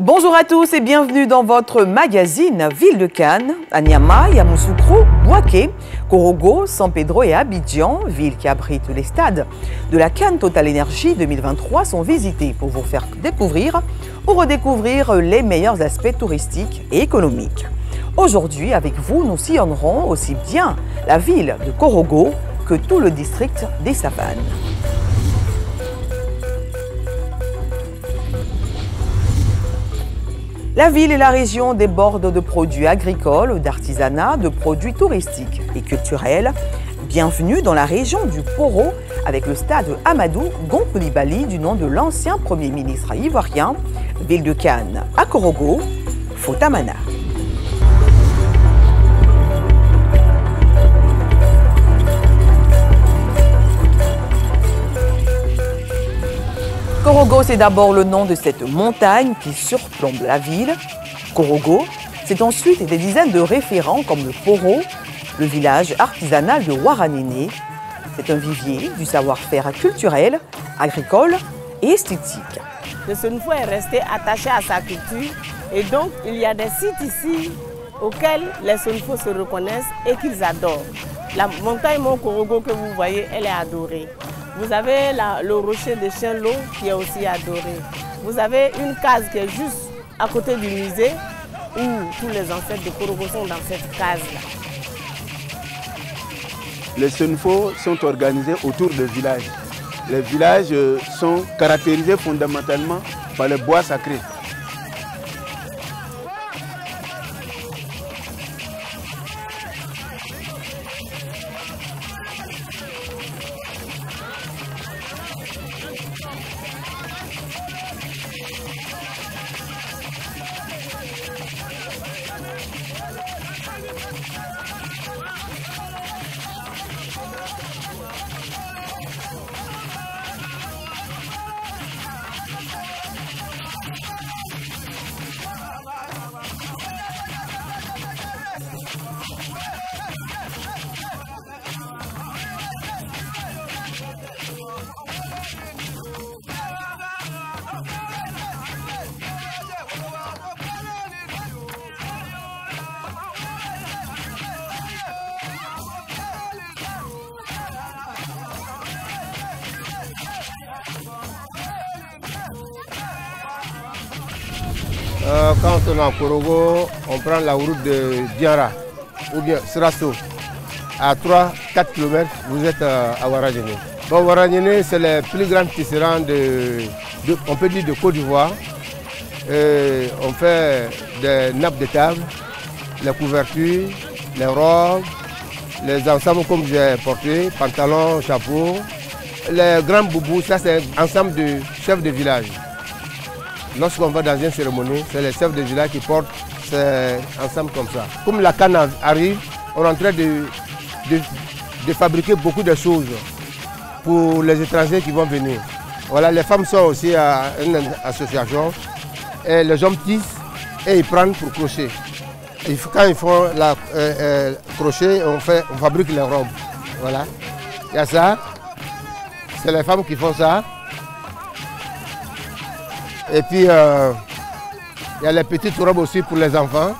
Bonjour à tous et bienvenue dans votre magazine Ville de Cannes. À Niamey, Yamoussoukro, Bouaké, Korogo, San Pedro et Abidjan, villes qui abritent les stades de la Cannes Total Energy 2023, sont visités pour vous faire découvrir ou redécouvrir les meilleurs aspects touristiques et économiques. Aujourd'hui, avec vous, nous sillonnerons aussi bien la ville de Korogo que tout le district des Savanes. La ville et la région débordent de produits agricoles, d'artisanat, de produits touristiques et culturels. Bienvenue dans la région du Poro avec le stade Amadou Gonkoulibali du nom de l'ancien Premier ministre ivoirien, ville de Cannes à Korogo, Fotamana. Korogo, c'est d'abord le nom de cette montagne qui surplombe la ville. Korogo, c'est ensuite des dizaines de référents comme le Poro, le village artisanal de Waranene. C'est un vivier du savoir-faire culturel, agricole et esthétique. Le Senfo est resté attaché à sa culture et donc il y a des sites ici auxquels les Senfo se reconnaissent et qu'ils adorent. La montagne Mont Korogo que vous voyez, elle est adorée. Vous avez le rocher de Chien-Lot qui est aussi adoré. Vous avez une case qui est juste à côté du musée où tous les ancêtres de Korogo sont dans cette case-là. Les Senfo sont organisés autour de villages. Les villages sont caractérisés fondamentalement par les bois sacrés. Quand on est à Korogo, on prend la route de Diara ou bien Srasso. À 3-4 km, vous êtes à Waradjene. Bon, c'est le plus grand tisserand de, on peut dire de Côte d'Ivoire. On fait des nappes de table, les couvertures, les robes, les ensembles comme j'ai porté, pantalons, chapeau. Les grands boubous, ça c'est un ensemble de chefs de village. Lorsqu'on va dans une cérémonie, c'est les chefs de village qui portent ensemble comme ça. Comme la canne arrive, on est en train de, de, fabriquer beaucoup de choses pour les étrangers qui vont venir. Voilà, les femmes sont aussi à une association et les hommes tissent et ils prennent pour crochet. Et quand ils font la crochet, on, fait, on fabrique les robes. Voilà. Il y a ça. C'est les femmes qui font ça. Et puis, euh, il y a les petites robes aussi pour les enfants.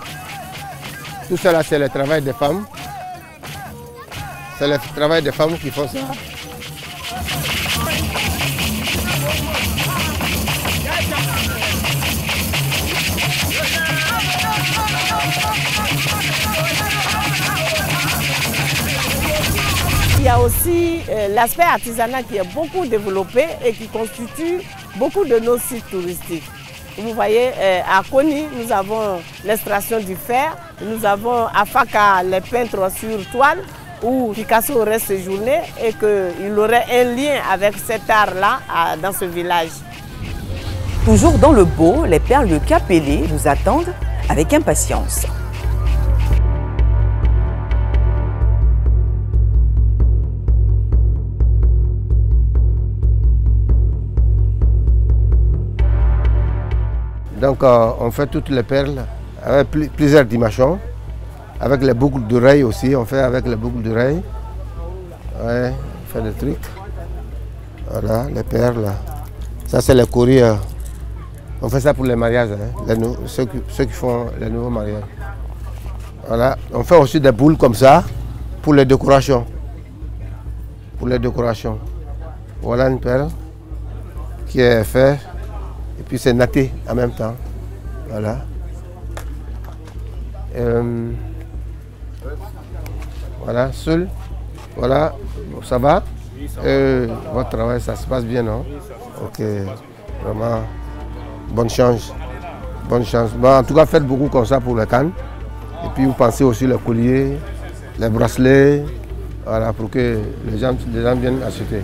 Tout cela, c'est le travail des femmes. C'est le travail des femmes qui font ça. Il y a aussi euh, l'aspect artisanal qui est beaucoup développé et qui constitue beaucoup de nos sites touristiques. Vous voyez, euh, à Koni, nous avons l'extraction du fer. Nous avons à Faka les peintres sur toile où Picasso aurait séjourné et qu'il aurait un lien avec cet art-là dans ce village. Toujours dans le beau, les perles de Capellé nous attendent avec impatience. Donc euh, on fait toutes les perles avec plusieurs dimensions. Avec les boucles d'oreilles aussi, on fait avec les boucles d'oreilles. On fait des trucs. Voilà, les perles. Ça c'est les courriers On fait ça pour les mariages, hein, ceux, qui, font les nouveaux mariages. Voilà. On fait aussi des boules comme ça pour les décorations. Pour les décorations. Voilà une perle qui est faite et puis c'est natté en même temps. Voilà. Euh, voilà, seul. Voilà, ça va euh, Votre travail, ça se passe bien, non? Ok, vraiment, bonne chance. Bonne chance. en tout cas, faites beaucoup comme ça pour les cannes. Et puis, vous pensez aussi les colliers, les bracelets, voilà, pour que les gens, les gens viennent acheter.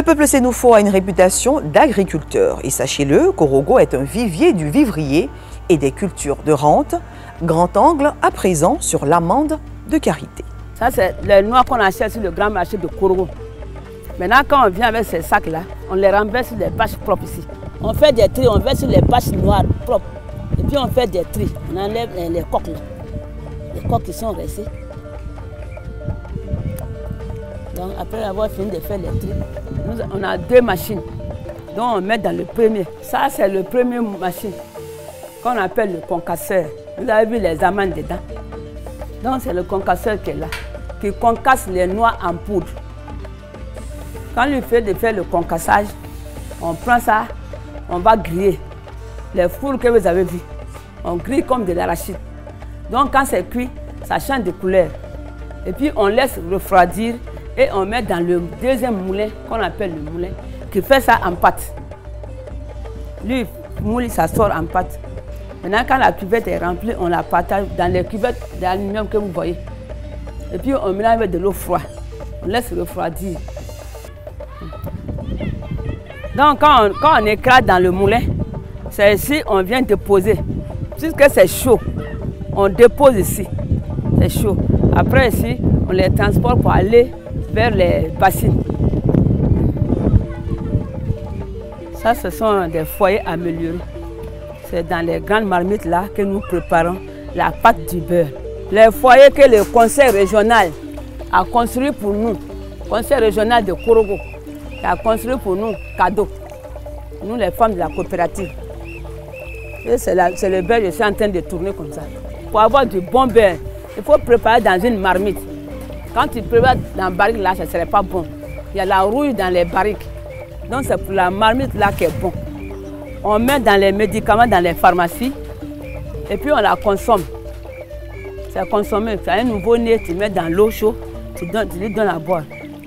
Le peuple sénoufo a une réputation d'agriculteur et sachez-le, Korogo est un vivier du vivrier et des cultures de rente. Grand angle à présent sur l'amande de carité. Ça, c'est les noix qu'on achète sur le grand marché de Korogo. Maintenant, quand on vient avec ces sacs-là, on les renverse sur des bâches propres ici. On fait des tris, on verse sur les bâches noires propres. Et puis on fait des tris, on enlève les, coques là. Les coques qui sont restées. Donc après avoir fini de faire les tris, on a deux machines dont on met dans le premier. Ça, c'est le premier machine qu'on appelle le concasseur. Vous avez vu les amandes dedans. Donc, c'est le concasseur qui est là, qui concasse les noix en poudre. Quand il fait de faire le concassage, on prend ça, on va griller. Les fours que vous avez vus, on grille comme de l'arachide. Donc, quand c'est cuit, ça change de couleur. Et puis, on laisse refroidir et on met dans le deuxième moulin qu'on appelle le moulin qui fait ça en pâte. Lui, moule, ça sort en pâte. Maintenant, quand la cuvette est remplie, on la partage dans les cuvettes d'aluminium que vous voyez. Et puis, on mélange avec de l'eau froide. On laisse refroidir. Donc, quand on, quand on écrase dans le moulin, c'est ici on vient déposer. Puisque c'est chaud, on dépose ici. C'est chaud. Après, ici, on les transporte pour aller vers les bassines. Ça, ce sont des foyers améliorés. C'est dans les grandes marmites là que nous préparons la pâte du beurre. Les foyers que le conseil régional a construit pour nous, conseil régional de Korogo, a construit pour nous cadeau, nous les femmes de la coopérative. C'est le beurre, je suis en train de tourner comme ça. Pour avoir du bon beurre, il faut préparer dans une marmite. Quand tu prépares dans la barrique là, ce ne serait pas bon. Il y a la rouille dans les barriques. Donc c'est pour la marmite là qui est bon. On met dans les médicaments dans les pharmacies et puis on la consomme. C'est consommé. Tu un nouveau nez, tu mets dans l'eau chaude, tu, lui donnes à boire.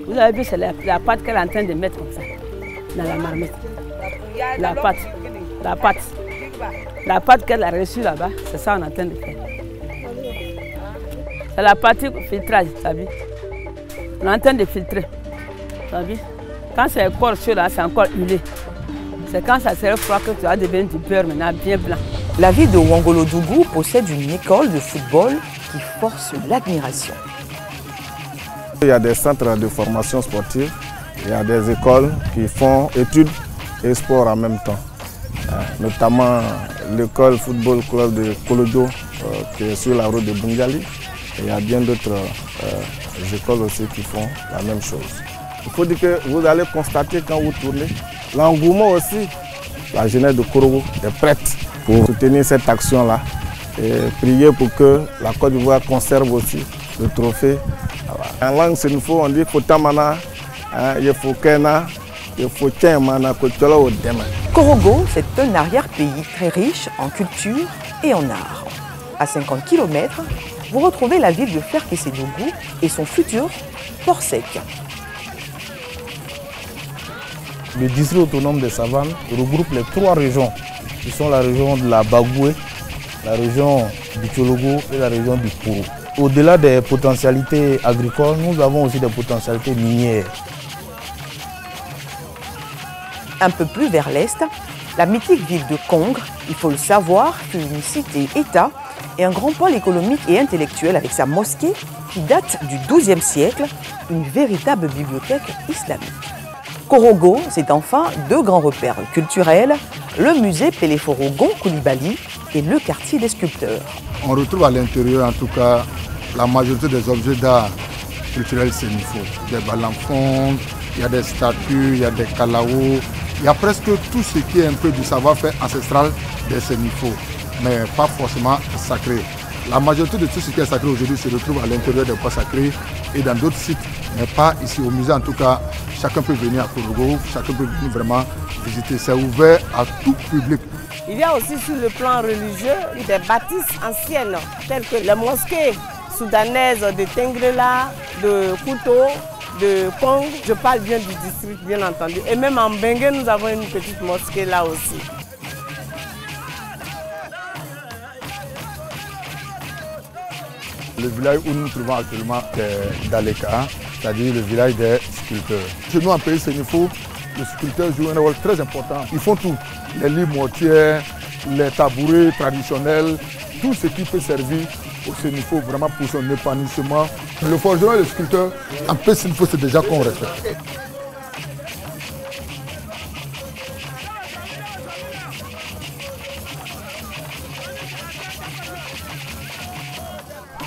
Vous avez vu, c'est la, pâte qu'elle est en train de mettre comme ça, dans la marmite. La pâte. La pâte. La pâte qu'elle a reçue là-bas, c'est ça qu'on est en train de faire. C'est la partie filtrage, tu as vu? On est en train de filtrer. Tu as vu? Quand c'est encore chaud là, c'est encore huilé. C'est quand ça sera froid que tu vas devenir du beurre maintenant bien blanc. La ville de Wangolodougou possède une école de football qui force l'admiration. Il y a des centres de formation sportive, il y a des écoles qui font études et sport en même temps. Euh, notamment l'école football club de Kolodo euh, qui est sur la route de Bungali il y a bien d'autres euh, écoles aussi qui font la même chose. Il faut dire que vous allez constater quand vous tournez, l'engouement aussi, la jeunesse de Korogo est prête pour soutenir cette action-là et prier pour que la Côte d'Ivoire conserve aussi le trophée. En langue sénoufo, on dit Fotamana, hein, il faut Kena, il faut Korogo, c'est un arrière-pays très riche en culture et en art. À 50 km, vous retrouvez la ville de Ferkesedougou et son futur port sec. Le district autonome de Savane regroupe les trois régions, qui sont la région de la Bagoué, la région du Tchologo et la région du Kourou. Au-delà des potentialités agricoles, nous avons aussi des potentialités minières. Un peu plus vers l'est, la mythique ville de Congre, il faut le savoir, fut une cité-État et un grand pôle économique et intellectuel avec sa mosquée qui date du XIIe siècle, une véritable bibliothèque islamique. Korogo, c'est enfin deux grands repères culturels, le musée Péléforo Gon Koulibaly et le quartier des sculpteurs. On retrouve à l'intérieur en tout cas la majorité des objets d'art culturels sénifaux. Des balanfonds, il y a des statues, il y a des kalaos, il y a presque tout ce qui est un peu du savoir-faire ancestral des sénifaux, mais pas forcément sacré. La majorité de tout ce qui est sacré aujourd'hui se retrouve à l'intérieur des bois sacrés et dans d'autres sites, mais pas ici au musée. En tout cas, chacun peut venir à Korogo, chacun peut venir vraiment visiter. C'est ouvert à tout public. Il y a aussi sur le plan religieux des bâtisses anciennes, telles que les mosquées soudanaises de Tengrela, de Kouto, de Kong. Je parle bien du district, bien entendu. Et même en Bengue, nous avons une petite mosquée là aussi. Le village où nous trouvons actuellement, c'est Daleka, c'est-à-dire le village des sculpteurs. Chez nous, en pays sénifaux, les sculpteurs jouent un rôle très important. Ils font tout. Les lits mortiers, les tabourets traditionnels, tout ce qui peut servir au Sénifo vraiment pour son épanouissement. Le forgeron et le sculpteur, en pays Sénifo, c'est déjà qu'on respecte.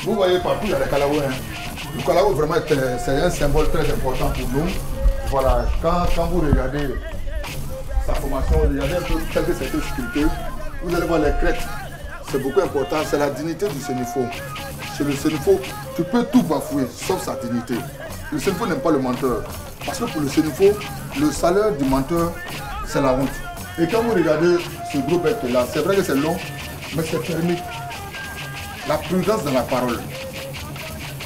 Vous voyez partout, il y a les Kalao. Hein. Le Kalao, vraiment, c'est un symbole très important pour nous. Voilà, quand, quand vous regardez sa formation, regardez un peu vous allez voir les crêtes. C'est beaucoup important, c'est la dignité du Sénifo. Chez le Sénifo, tu peux tout bafouer, sauf sa dignité. Le Sénifo n'aime pas le menteur. Parce que pour le Sénifo, le salaire du menteur, c'est la honte. Et quand vous regardez ce groupe là, c'est vrai que c'est long, mais c'est thermique. La prudence dans la parole.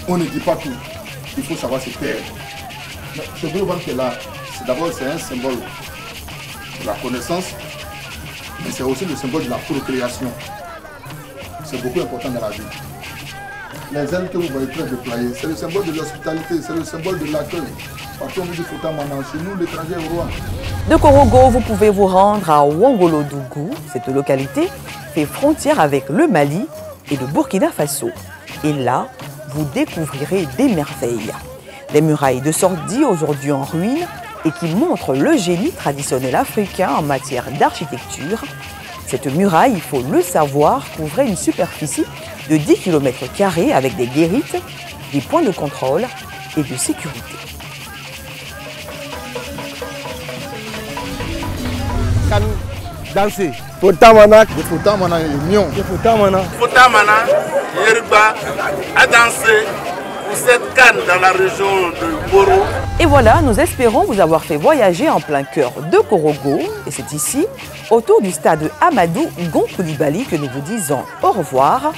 On ne dit pas tout. Il faut savoir se taire. Ce qui est là, d'abord c'est un symbole de la connaissance, mais c'est aussi le symbole de la procréation. C'est beaucoup important dans la vie. Les ailes que vous voyez très déployées, c'est le symbole de l'hospitalité, c'est le symbole de l'accueil. Partout on dit Maman, chez nous l'étranger est roi. De Korogo, vous pouvez vous rendre à Wangolodougou. Cette localité fait frontière avec le Mali et le Burkina Faso. Et là, vous découvrirez des merveilles. Des murailles de Sordi aujourd'hui en ruine et qui montrent le génie traditionnel africain en matière d'architecture. Cette muraille, il faut le savoir, couvrait une superficie de 10 km avec des guérites, des points de contrôle et de sécurité. Fotamana, Fotamana, Mion. Fotamana. Fotamana, Yerba, a dansé pour cette canne dans la région de Boro. Et voilà, nous espérons vous avoir fait voyager en plein cœur de Korogo. Et c'est ici, autour du stade Amadou Gonkoulibaly, que nous vous disons au revoir.